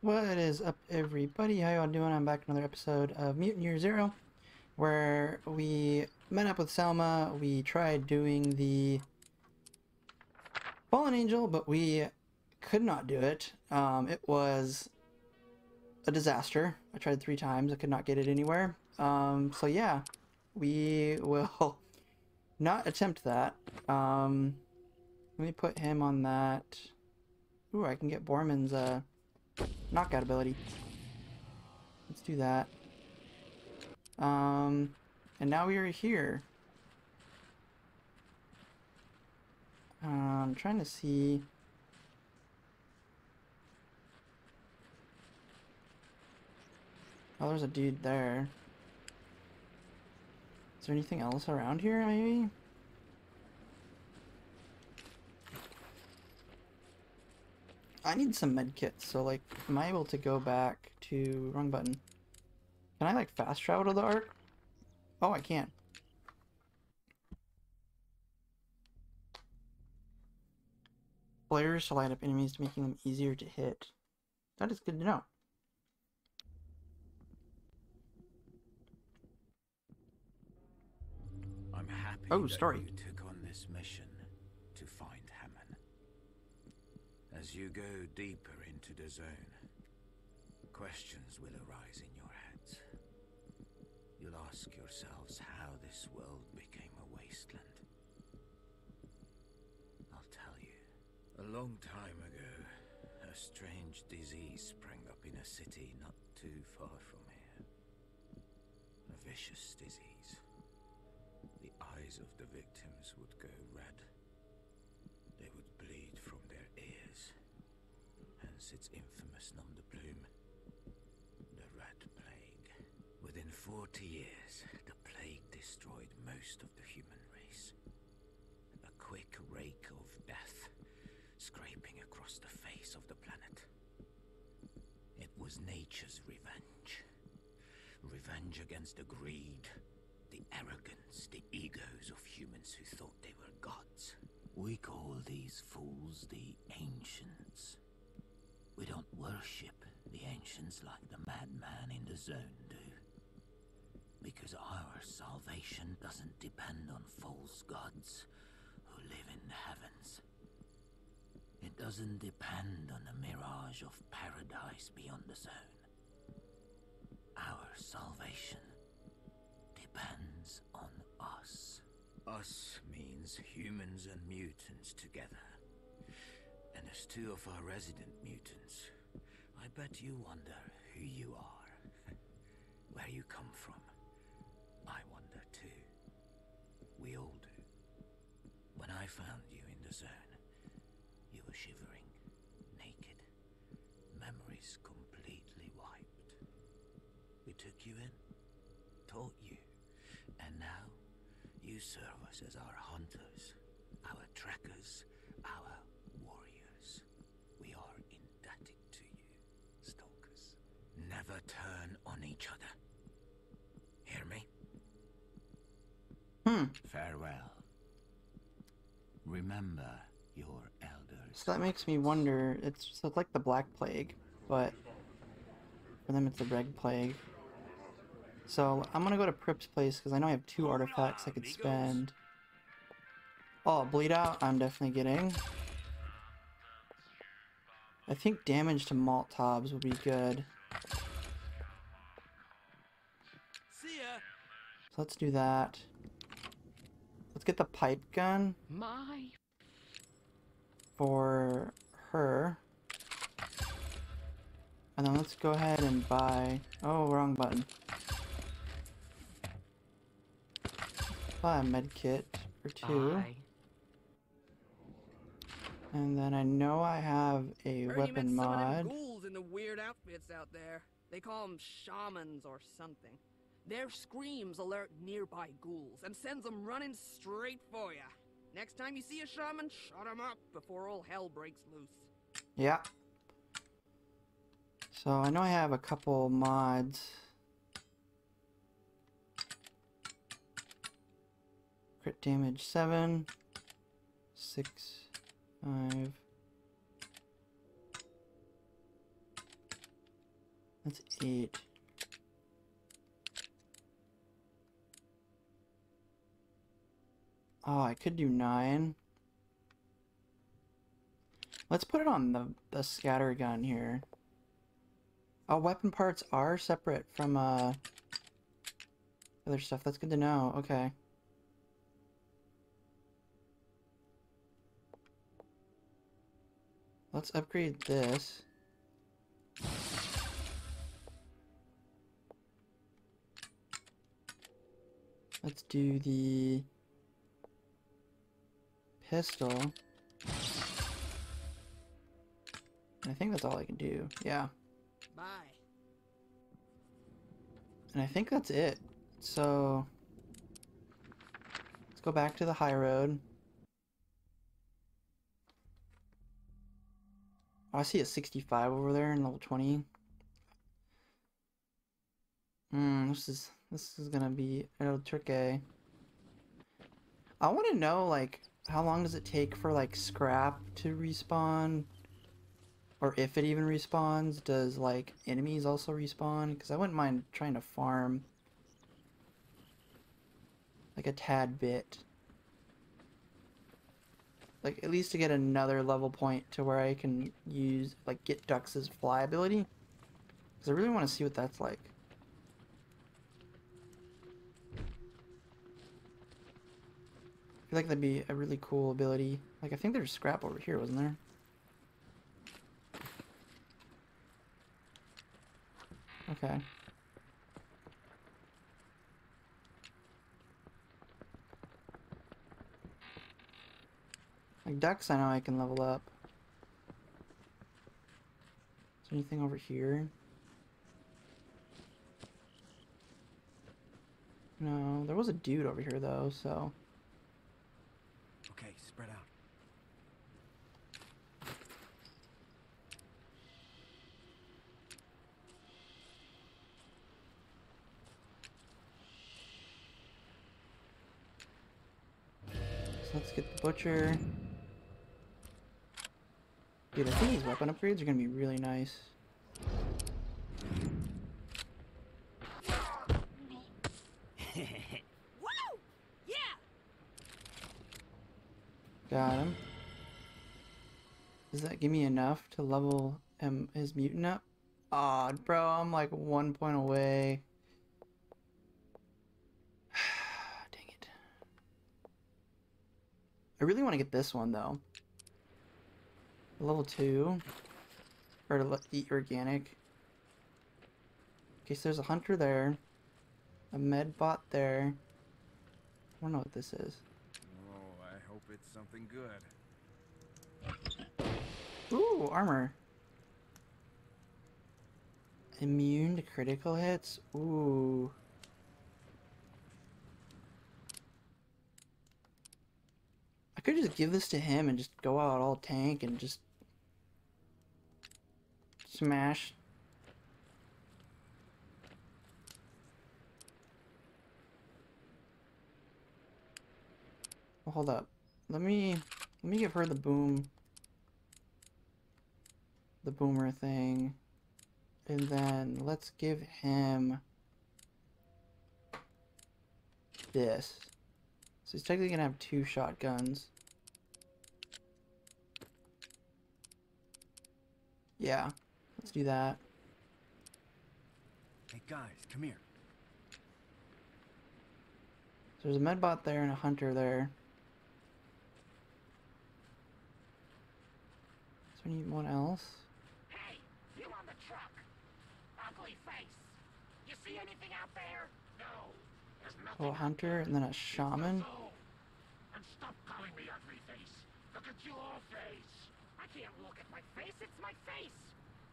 What is up, everybody? How y'all doing? I'm back another episode of Mutant Year Zero, where we met up with Selma. We tried doing the Fallen Angel, but we could not do it. Um, it was a disaster. I tried three times. I could not get it anywhere. Um, so yeah, we will not attempt that. Um, let me put him on that. Ooh, I can get Bormin's uh, knockout ability. Let's do that. Um, and now we are here. Uh, I'm trying to see. Oh, there's a dude there. Is there anything else around here, maybe? I need some med kits, so like, am I able to go back to, wrong button. Can I like fast travel to the Ark? Oh, I can. Players to light up enemies, making them easier to hit. That is good to know. I'm happy Oh, that story. you took on this mission to find Hammon. As you go deeper into the zone, questions will arise in your heads. You'll ask yourselves how this world became a wasteland. I'll tell you. A long time ago, a strange disease sprang up in a city not too far from here. A vicious disease. The eyes of the victims would go red. Its infamous nom de plume. The Red Plague. Within 40 years, the plague destroyed most of the human race. A quick rake of death, scraping across the face of the planet. It was nature's revenge. Revenge against the greed, the arrogance, the egos of humans who thought they were gods. We call these fools the Ancients. We don't worship the Ancients like the madman in the zone do. Because our salvation doesn't depend on false gods who live in the heavens. It doesn't depend on the mirage of paradise beyond the zone. Our salvation depends on us. Us means humans and mutants together. As two of our resident mutants, I bet you wonder who you are. Where you come from. I wonder too. We all do. When I found you in the zone, you were shivering, naked, memories completely wiped. We took you in, taught you, and now you serve us as our hunters, our trackers, our warriors. We are indebted to you, stalkers. Never turn on each other. Hear me? Hmm. Farewell. Remember your elders. So that makes me wonder, it's, so it's like the Black Plague, but for them it's the Red Plague. So I'm gonna go to Pripp's place because I know I have two artifacts I could spend. Oh, Bleed Out, I'm definitely getting. I think damage to Molotovs would be good. So let's do that. Let's get the pipe gun My for her. And then let's go ahead and buy... Oh, wrong button. Buy a med kit for two. Bye. And then I know I have a Heard you weapon met some of mod. in the weird outfits out there. They call them shamans or something. Their screams alert nearby ghouls and sends them running straight for ya. Next time you see a shaman, shut him up before all hell breaks loose. Yeah. So I know I have a couple mods. Crit damage 7, 6, 5, That's eight. Oh, I could do nine. Let's put it on the, the scatter gun here. Oh, weapon parts are separate from uh, other stuff. That's good to know. Okay. Let's upgrade this. Let's do the pistol. I think that's all I can do. Yeah. Bye. And I think that's it. So let's go back to the high road. Oh, I see a 65 over there in level 20. Hmm, this is this is gonna be a little tricky. I want to know like how long does it take for like scrap to respawn? Or if it even respawns, does like enemies also respawn? Because I wouldn't mind trying to farm like a tad bit. Like at least to get another level point to where I can use like get Dux's fly ability. Because I really want to see what that's like. I feel like that'd be a really cool ability. Like I think there's scrap over here, wasn't there? Okay. Like Dux, I know I can level up. Is there anything over here? No, there was a dude over here though, so. Spread out. So let's get the butcher. Dude, I think these weapon upgrades are gonna be really nice. Woo! Yeah! Got him. Does that give me enough to level him his mutant up? Aw, bro, I'm like one point away. Dang it. I really want to get this one though. Level two. Or to eat organic. Okay, so there's a hunter there. A med bot there. I don't know what this is. Oh, I hope it's something good. Ooh, armor. Immune to critical hits? Ooh. I could just give this to him and just go out all tank and just smash. Well, hold up. Let me let me give her the boom the boomer thing. And then let's give him this. So he's technically gonna have two shotguns. Yeah, let's do that. Hey guys, come here. So there's a medbot there and a hunter there. Is there anyone else? Hey, you on the truck? Ugly face. You see anything out there? No. There's nothing. Oh, hunter and then a shaman. And stop calling me ugly face. Look at your face. I can't look at my face. It's my face.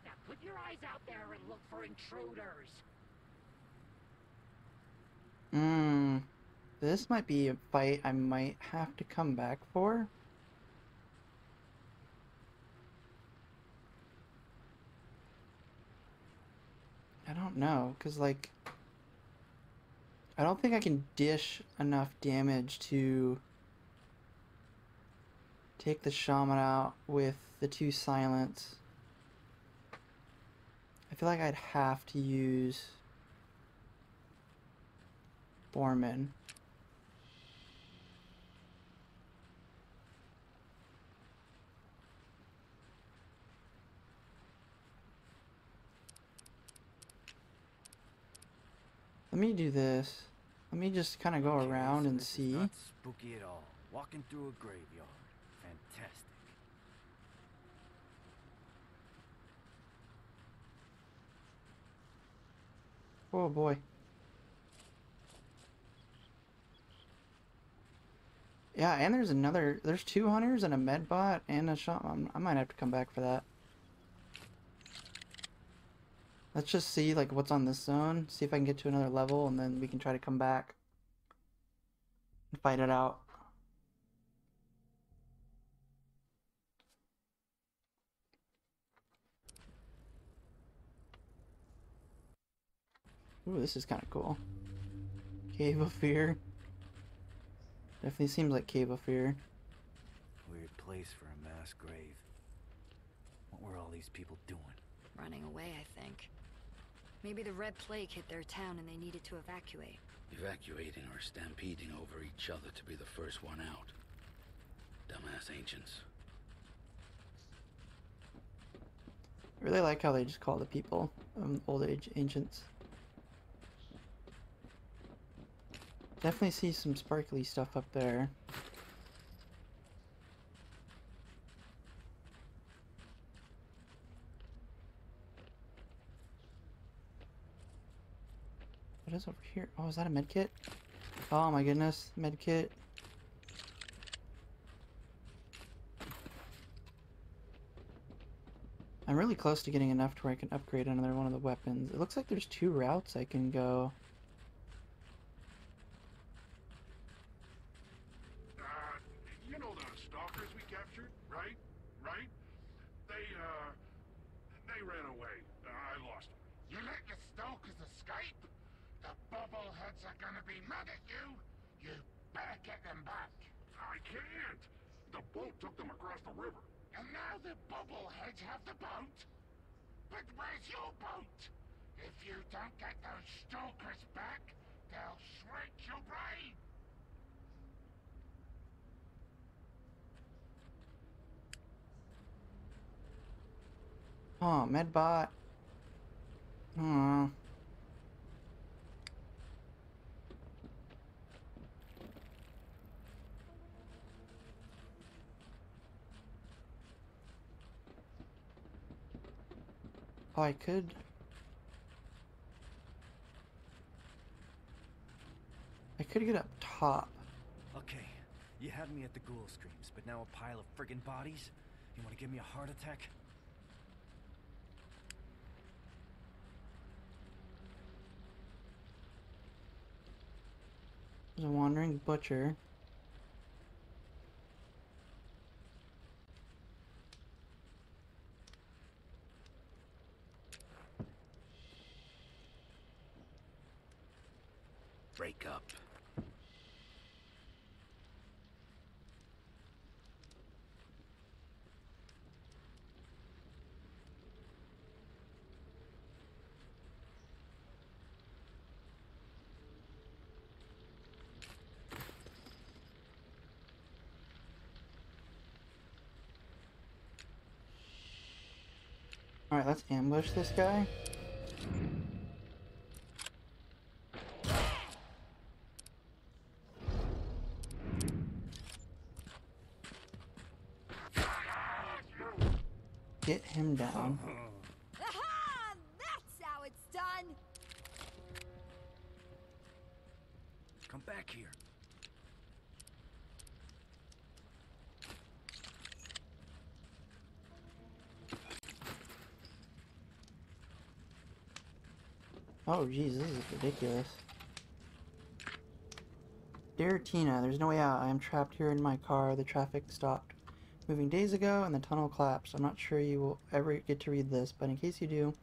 Now put your eyes out there and look for intruders. Mmm. This might be a fight I might have to come back for. Don't know, because, like, I don't think I can dish enough damage to take the shaman out with the two silence. I feel like I'd have to use Bormin. Let me do this. Let me just kind of go Okay, around so and see. Not spooky at all. Walking through a graveyard. Fantastic. Oh boy. Yeah, and there's another. There's two hunters and a med bot and a shot. I might have to come back for that. Let's just see like what's on this zone. See if I can get to another level, and then we can try to come back and fight it out. Ooh, this is kind of cool. Cave of Fear. Definitely seems like Cave of Fear. Weird place for a mass grave. What were all these people doing? Running away, I think. Maybe the Red Plague hit their town and they needed to evacuate. Evacuating or stampeding over each other to be the first one out. Dumbass ancients. I really like how they just call the people um, old age ancients. Definitely see some sparkly stuff up there. What is over here? Oh, is that a medkit? Oh my goodness, medkit. I'm really close to getting enough to where I can upgrade another one of the weapons. It looks like there's two routes I can go. Uh, you know the stalkers we captured, right? Right? They, uh, they ran away. Uh, I lost them. You let the stalkers escape? The bobbleheads are gonna be mad at you. You better get them back. I can't. The boat took them across the river. And now the bobbleheads have the boat? But where's your boat? If you don't get those stalkers back, they'll shrink your brain. Oh, medbot. Aw. Oh, I could. I could get up top. Okay, you had me at the ghoul screams, but now a pile of friggin' bodies? You wanna give me a heart attack? There's a wandering butcher. Break up. Alright, let's ambush this guy. Get him down. Aha! That's how it's done! Come back here. Oh, jeez, this is ridiculous. Dear Tina, there's no way out. I am trapped here in my car. The traffic stopped moving days ago and the tunnel collapsed. I'm not sure you will ever get to read this, but in case you do,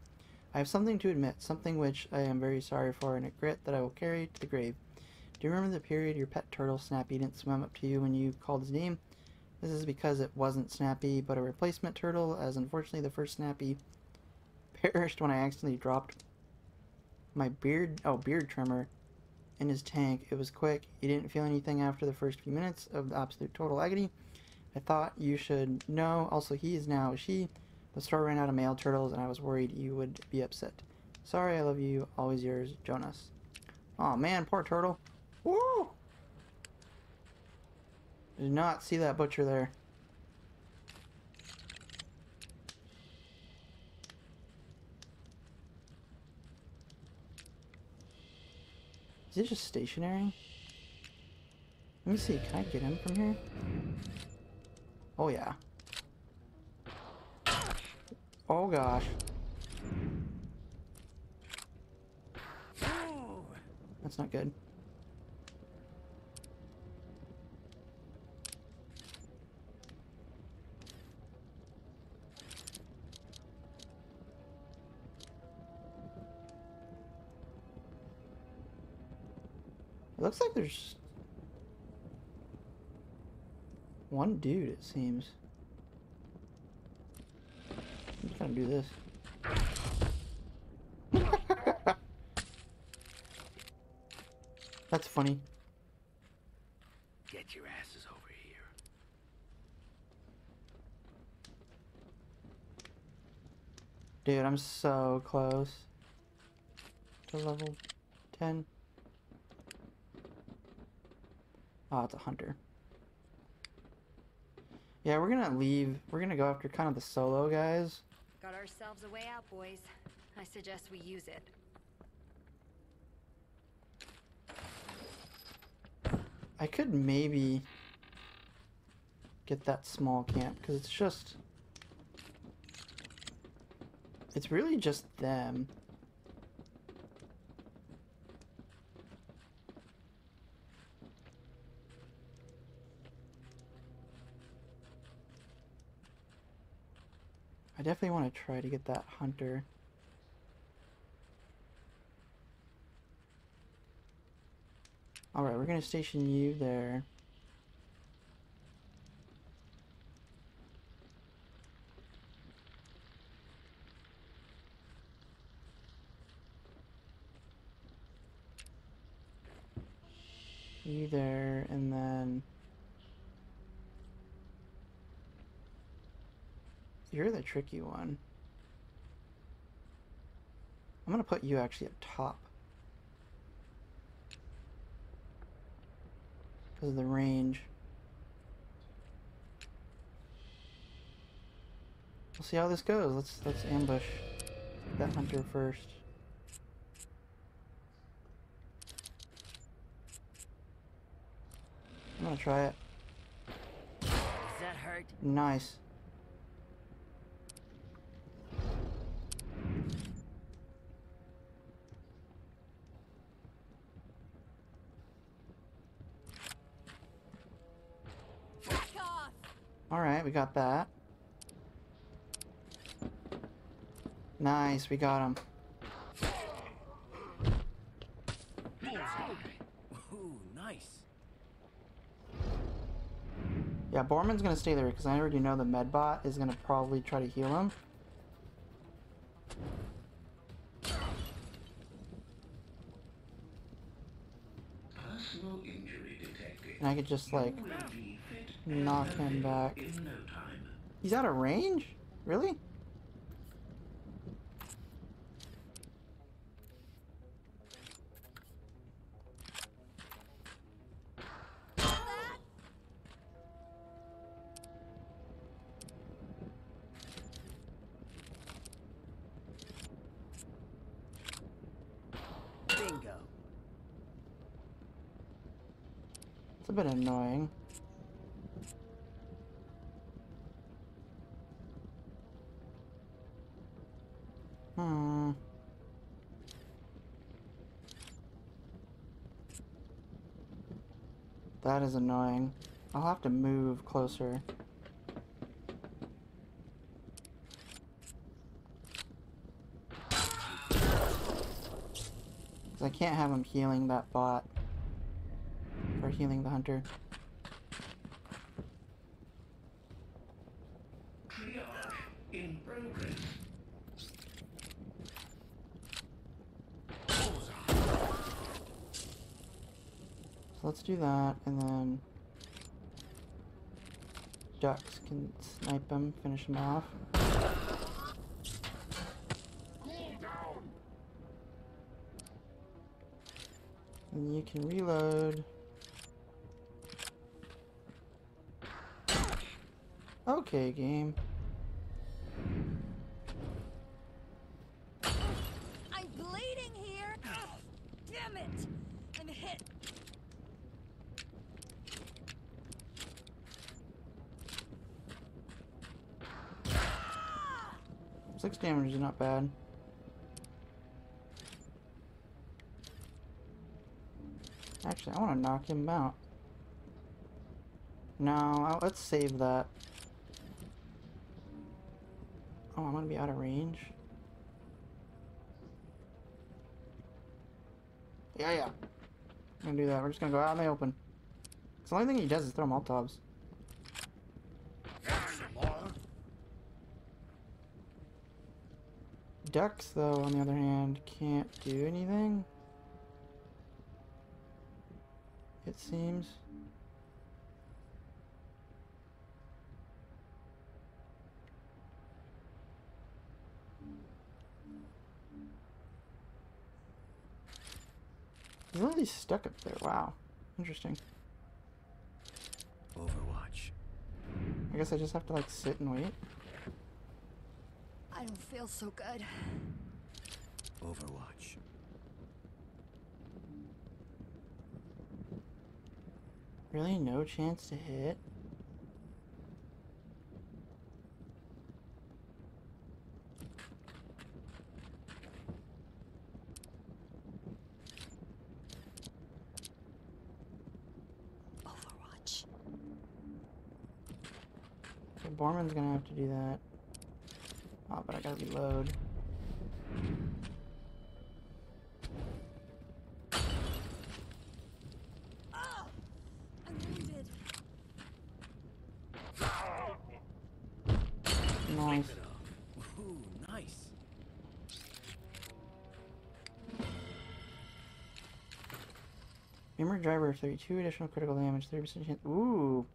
I have something to admit, something which I am very sorry for and a grit that I will carry to the grave. Do you remember the period your pet turtle, Snappy, didn't swim up to you when you called his name? This is because it wasn't Snappy, but a replacement turtle, as unfortunately the first Snappy perished when I accidentally dropped my beard, oh, beard trimmer in his tank. It was quick. He didn't feel anything after the first few minutes of the absolute total agony. I thought you should know. Also, he is now she. The store ran out of male turtles, and I was worried you would be upset. Sorry, I love you. Always yours, Jonas. Oh man, poor turtle. Woo! Did not see that butcher there. Is it just stationary? Let me see, can I get him from here? Oh yeah. Oh gosh. That's not good. Looks like there's one dude, it seems. I'm just gonna do this. That's funny. Get your asses over here. Dude, I'm so close to level 10. Oh, it's a hunter. Yeah, we're gonna leave. We're gonna go after kind of the solo guys. Got ourselves a way out, boys. I suggest we use it. I could maybe get that small camp because it's just it's really just them. I definitely want to try to get that hunter. Alright, we're gonna station you there. You there, and then... You're the tricky one. I'm gonna put you actually up top. Because of the range. We'll see how this goes. Let's let's ambush that hunter first. I'm gonna try it. Does that hurt? Nice. Alright, we got that. Nice, we got him. Ooh, nice. Yeah, Bormin's gonna stay there because I already know the medbot is gonna probably try to heal him. And I could just like knock him back. In no time. He's out of range? Really? Bingo. It's a bit annoying. Hmm. That is annoying. I'll have to move closer. 'Cause I can't have him healing that bot. For healing the hunter. Triage in progress. So do that, and then Dux can snipe him, finish him off. And you can reload. Okay, game. I'm bleeding here! Ugh, damn it! I'm hit! Six damage is not bad. Actually, I want to knock him out. No, let's save that. Oh, I'm gonna be out of range. Yeah, yeah. I'm gonna do that. We're just gonna go out in the open. 'Cause the only thing he does is throw Molotovs. Dux, though, on the other hand, can't do anything. It seems. He's stuck up there. Wow. Interesting. Overwatch. I guess I just have to, like, sit and wait. I don't feel so good. Overwatch. Really? No chance to hit? Overwatch. So Bormin's gonna have to do that. Oh, but I gotta reload. Nice. Ooh, nice. Hammer driver, 32 additional critical damage, 30% chance. Ooh.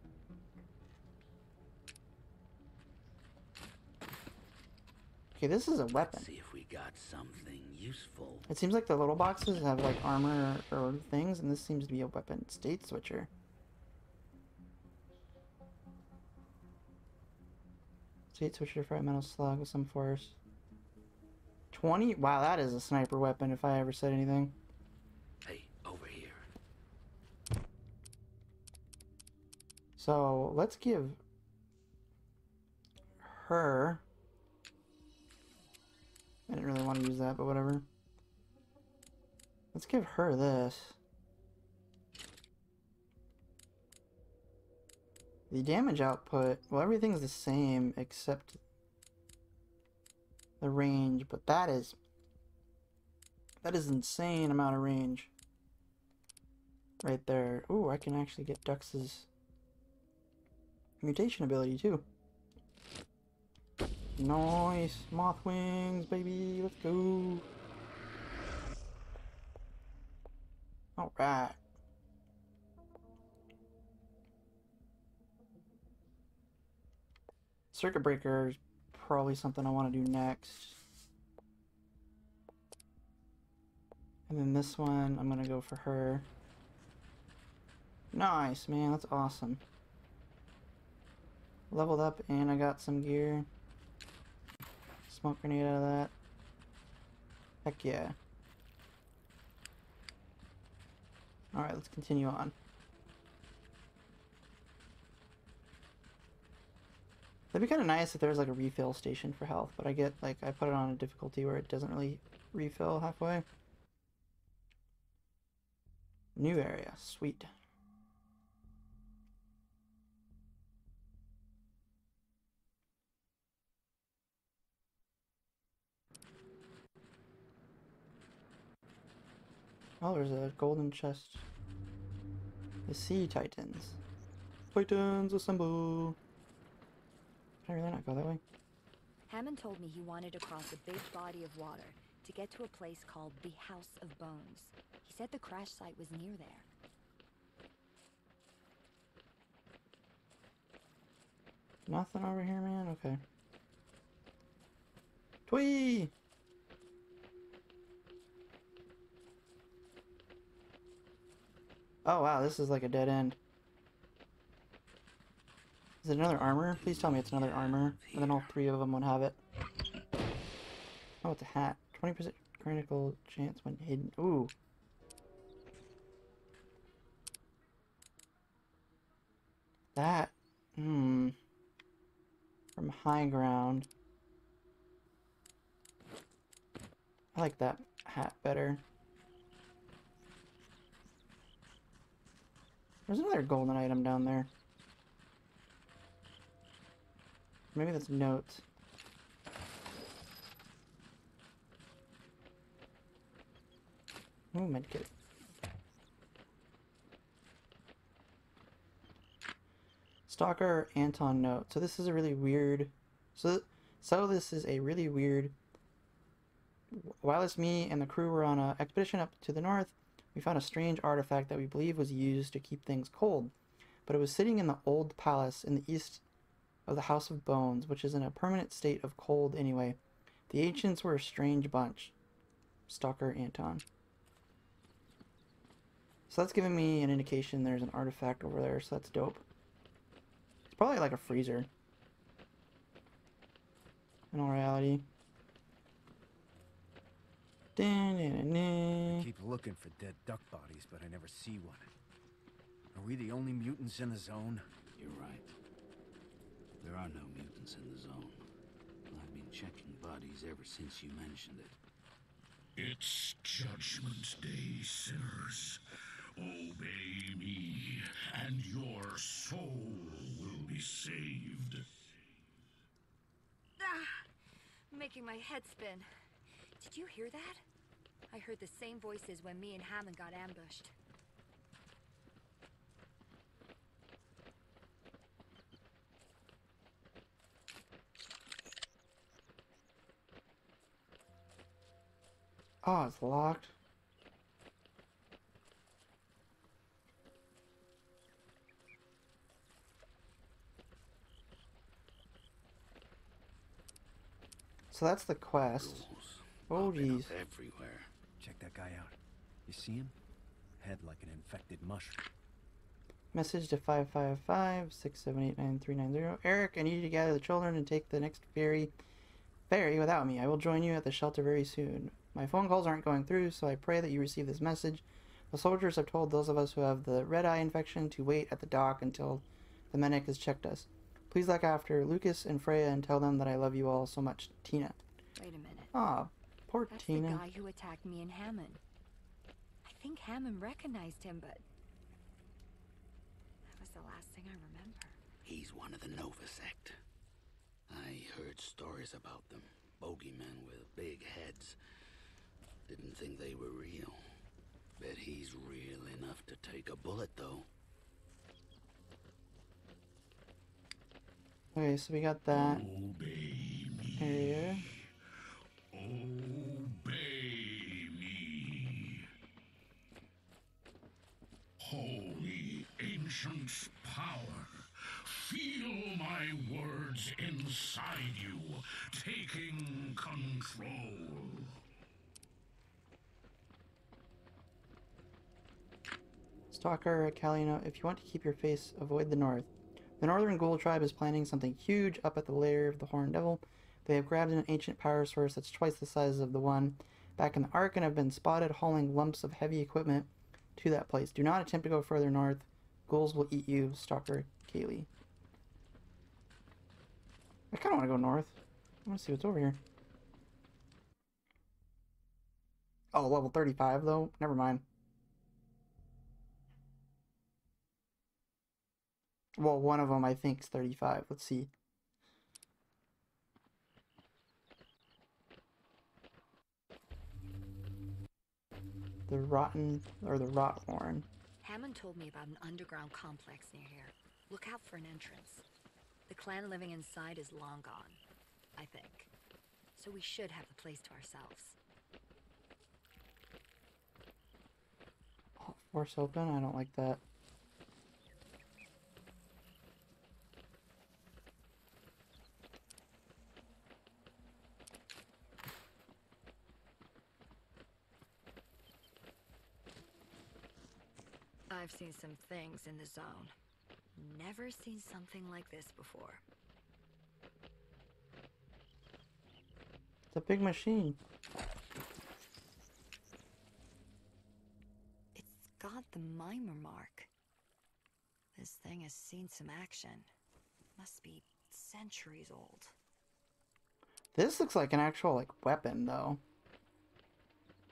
Okay, this is a weapon. See if we got something useful. It seems like the little boxes have like armor or, or things, and this seems to be a weapon state switcher. State switcher for a metal slug with some force. 20? Wow, that is a sniper weapon if I ever said anything. Hey, over here. So let's give her. I didn't really want to use that, but whatever. Let's give her this. The damage output, well, everything's the same except the range, but that is that is insane amount of range right there. Ooh, I can actually get Dux's mutation ability too. Nice, moth wings, baby. Let's go. All right. Circuit breaker is probably something I want to do next. And then this one, I'm gonna go for her. Nice, man. That's awesome. Leveled up and I got some gear. Smoke grenade out of that. Heck yeah. Alright, let's continue on. That'd be kind of nice if there was like a refill station for health, but I get like I put it on a difficulty where it doesn't really refill halfway. New area, sweet. Oh, there's a golden chest. The Sea Titans. Titans assemble! Can I really not go that way? Hammon told me he wanted to cross a big body of water to get to a place called the House of Bones. He said the crash site was near there. Nothing over here, man? Okay. Twee! Oh wow, this is like a dead end. Is it another armor? Please tell me it's another armor. And then all three of them would have it. Oh, it's a hat. 20% critical chance when hidden. Ooh. That. Hmm. From high ground. I like that hat better. There's another golden item down there. Maybe that's notes. Ooh, medkit. Stalker Anton note. So this is a really weird. So so this is a really weird. While it's me and the crew were on an expedition up to the north, we found a strange artifact that we believe was used to keep things cold, but it was sitting in the old palace in the east of the House of Bones, which is in a permanent state of cold anyway. The ancients were a strange bunch. Stalker Anton. So that's giving me an indication there's an artifact over there, so that's dope. It's probably like a freezer. In all reality. Dun. Keep looking for dead duck bodies, but I never see one. Are we the only mutants in the zone? You're right. There are no mutants in the zone. I've been checking bodies ever since you mentioned it. It's Judgment Day, sinners. Obey me, and your soul will be saved. Ah, making my head spin. Did you hear that? I heard the same voices when me and Hammon got ambushed. Oh, it's locked. So that's the quest. Ghouls Oh, popping jeez. Everywhere. Check that guy out. You see him? Head like an infected mushroom. Message to 555-678-9390. Eric, I need you to gather the children and take the next ferry ferry without me. I will join you at the shelter very soon. My phone calls aren't going through, so I pray that you receive this message. The soldiers have told those of us who have the red eye infection to wait at the dock until the medic has checked us. Please look after Lucas and Freya and tell them that I love you all so much. Tina. Wait a minute. Ah, poor That's Tina. the guy who attacked me and Hammon. I think Hammon recognized him, but... That was the last thing I remember. He's one of the Nova sect. I heard stories about them. Bogeymen with big heads. Didn't think they were real. Bet he's real enough to take a bullet, though. Okay, so we got that Obey me. area. Ancient power, feel my words inside you, taking control. Stalker, Kalina, if you want to keep your face, avoid the north. The northern ghoul tribe is planning something huge up at the lair of the Horned Devil. They have grabbed an ancient power source that's twice the size of the one back in the Ark and have been spotted hauling lumps of heavy equipment to that place. Do not attempt to go further north. Ghouls will eat you, Stalker, Kaylee. I kind of want to go north. I want to see what's over here. Oh, level 35 though? Never mind. Well, one of them I think is 35. Let's see. The rotten or the rot horn. Hammon told me about an underground complex near here. Look out for an entrance. The clan living inside is long gone, I think. So we should have the place to ourselves. Force open. I don't like that. I've seen some things in the zone. Never seen something like this before. It's a big machine. It's got the mimer mark. This thing has seen some action. Must be centuries old. This looks like an actual like weapon though.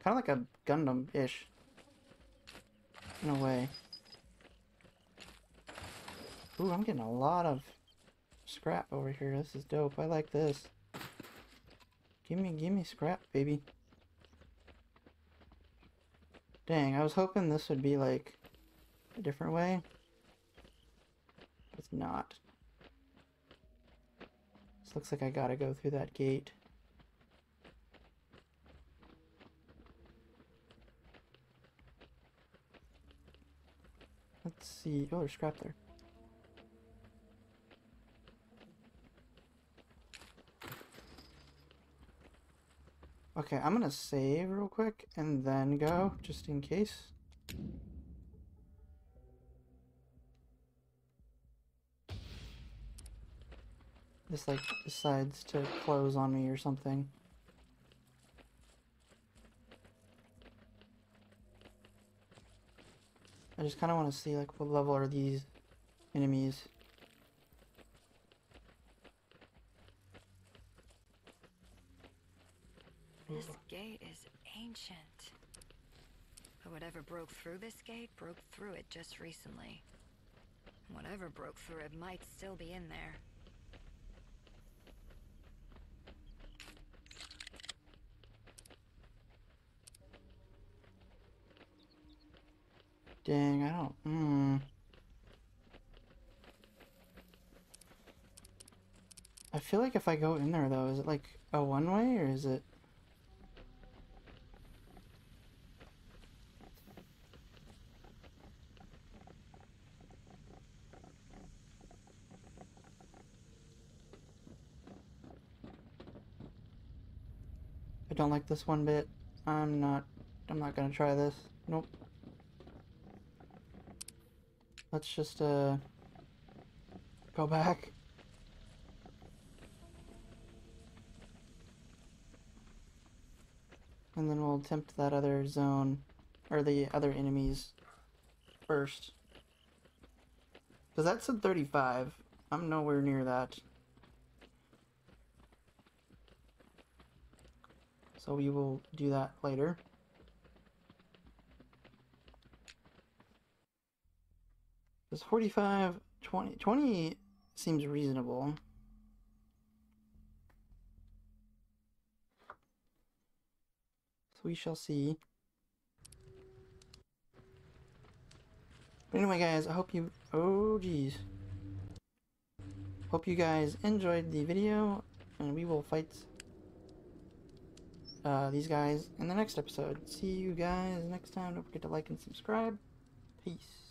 Kind of like a Gundam-ish. In a way. Ooh, I'm getting a lot of scrap over here. This is dope. I like this. Give me, give me scrap, baby. Dang, I was hoping this would be like a different way. It's not. This looks like I gotta go through that gate. Let's see. Oh, there's scrap there. Okay, I'm gonna save real quick and then go, just in case. This like decides to close on me or something. I just kind of want to see like what level are these enemies. This gate is ancient. But whatever broke through this gate broke through it just recently. Whatever broke through it might still be in there. Dang, I don't. Hmm. I feel like if I go in there though, is it like a one way or is it? I don't like this one bit. I'm not. I'm not gonna try this. Nope. Let's just, uh, go back. And then we'll attempt that other zone, or the other enemies first. Because that's at 35. I'm nowhere near that. So we will do that later. Does 45, 20, 20 seems reasonable. We shall see. But anyway guys, I hope you, oh geez. Hope you guys enjoyed the video, and we will fight uh, these guys in the next episode. See you guys next time. Don't forget to like and subscribe. Peace.